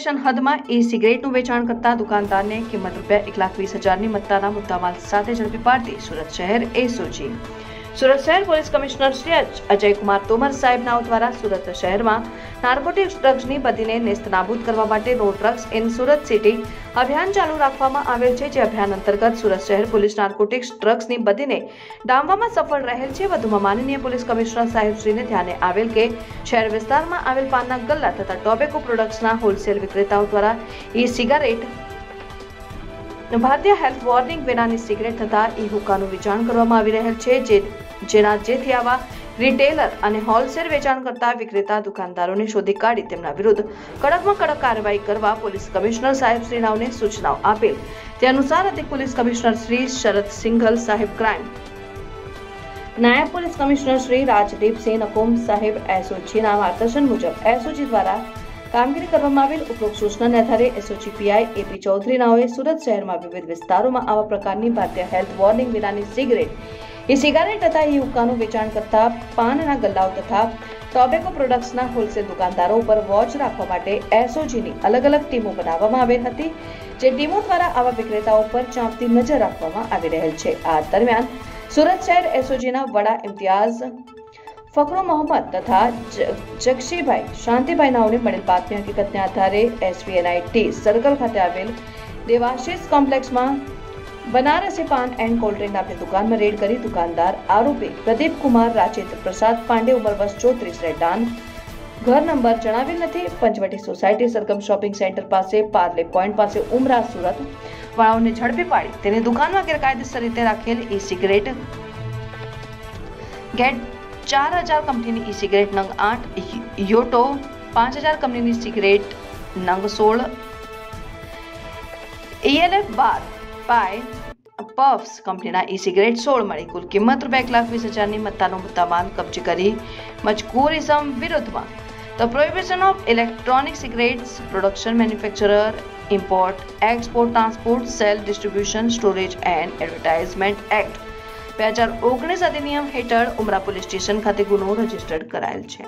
Station હદમાં ઈ સિગરેટનું વેચાણ કરતા દુકાનદારને કિંમત રૂપિયા એક લાખ વીસ હજારની મત્તાના મુદ્દામાલ સાથે ઝડપી પાડતી સુરત શહેર એસઓજી સુરત શહેર પોલીસ કમિશનર શ્રી અજ- અજયકુમાર તોમર સાહેબ નાઓ દ્વારા સુરત શહેરમાં નાર્કોટિક્સ ડ્રગ્સની બદીને નેસ્તનાબૂદ કરવા માટે road drugs in Surat city અભિયાન ચાલુ રાખવામાં આવેલ છે, જે અભિયાન અંતર્ગત સુરત શહેર પોલીસ નાર્કોટિક્સ ડ્રગ્સની બદીને ડામવામાં સફળ રહેલ છે. વધુમાં માનનીય પોલીસ કમિશનર સાહેબશ્રીને ધ્યાને આવેલ કે શહેર વિસ્તારમાં આવેલ પાનના ગલ્લા તથા ટોબેકો પ્રોડક્ટ્સના હોલસેલ વિક્રેતાઓ દ્વારા ઈ સિગારેટ ભારતીય હેલ્થ વોર્નિંગ વિનાની સિગરેટ તથા ઈ હુક્કાનું વેચાણ કરવામાં આવી રહેલ છે, જે જેના જેથી આવા રિટેલર અને હોલસેલ વેચાણ કરતા વિક્રેતા દુકાનદારોને શોધી કાઢી તેમના વિરુદ્ધ કડકમાં કડક કાર્યવાહી કરવા પોલીસ કમિશનર સાહેબ શ્રી રાવને સૂચનાઓ આપેલ તે અનુસાર અધિક પોલીસ કમિશનર શ્રી શરદ સિંઘલ સાહેબ ક્રાઇમ. નાયબ પોલીસ કમિશનર શ્રી રાજદીપસિંહ નકુમ સાહેબ એસઓજીના માર્ગદર્શન મુજબ એસઓજી દ્વારા કામગીરી કરવામાં આવેલ ઉપરોક્ત સૂચનાને આધારે એસઓજીપીઆઈ એપી ચૌધરી નાઓએ સુરત શહેરમાં વિવિધ વિસ્તારોમાં આવા પ્રકારની ભારતીય હેલ્થ વોર્નિંગ વિનાની સિગરેટ, એ સિગારેટ તથા એ હુક્કાનું વેચાણ કરતા પાનના ગલ્લાઓ તથા ટોબેકો પ્રોડક્ટ્સના હોલસેલ દુકાનદારો ઉપર વોચ રાખવા માટે એસઓજીની અલગ અલગ ટીમો બનાવવામાં આવેલ હતી, જે ટીમો દ્વારા આવા વિક્રેતાઓ પર ચાંપતી નજર રાખવામાં આવી રહેલ છે. આ દરમિયાન સુરત શહેર એસઓજીના વડા ઇમ્તિયાઝ ફકરો મોહમ્મદ તથા જક્ષીભાઈ શાંતિભાઈ નાઓને મળેલ બાતમી હકીકતને આધારે એસવીએનઆઈટી સર્કલ ખાતે આવેલ Devashish કોમ્પ્લેક્સમાં Banarasi paan and cold drink નામની દુકાનમાં રેડ કરી દુકાનદાર આરોપી પ્રદીપ કુમાર રાજેન્દ્ર પ્રસાદ પાંડે ઉંમર વર્ષ ચોત્રીસ રહેઠાણ ઘર નંબર જણાવેલ નથી, Panchvati society Sargam shopping centre પાસે પાર્લે પોઈન્ટ પાસે ઉમરા સુરત વાળાઓને ઝડપી પાડી. તેની દુકાનમાં ગેરકાયદેસર રીતે રાખેલ ઈ સિગરેટ ગેટ ચાર હજાર કંપનીની ઈ સિગરેટ નંગ આઠ યોટો પાંચ હજાર કંપનીની સિગરેટ નંગ સોળ એએલએફ બાર પાય પફ્સ કંપનીના ઈ સિગરેટ સોળ મળી કુલ કિંમત રૂપિયા એક લાખ વીસ હજારની મત્તાનો મુદ્દામાલ કબજે કરી મજકૂર ઇસમ વિરુદ્ધમાં the prohibition of electronic cigarettes production manufacturer import export transport sale distribution storage and advertisement act બે હજાર ઓગણીસ અધિનિયમ હેઠળ ઉમરા પોલીસ સ્ટેશન ખાતે ગુનો રજીસ્ટર્ડ કરાયેલ છે.